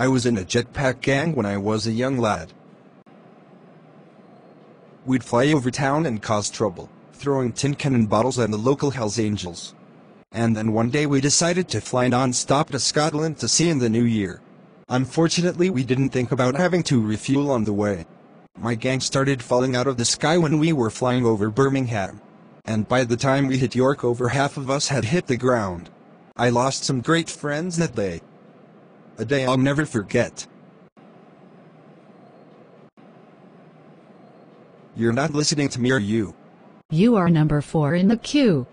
I was in a jetpack gang when I was a young lad. We'd fly over town and cause trouble, throwing tin cannon bottles at the local Hells Angels. And then one day we decided to fly non-stop to Scotland to see in the new year. Unfortunately we didn't think about having to refuel on the way. My gang started falling out of the sky when we were flying over Birmingham. And by the time we hit York over half of us had hit the ground. I lost some great friends that day. A day I'll never forget. You're not listening to me, are you? You are number four in the queue.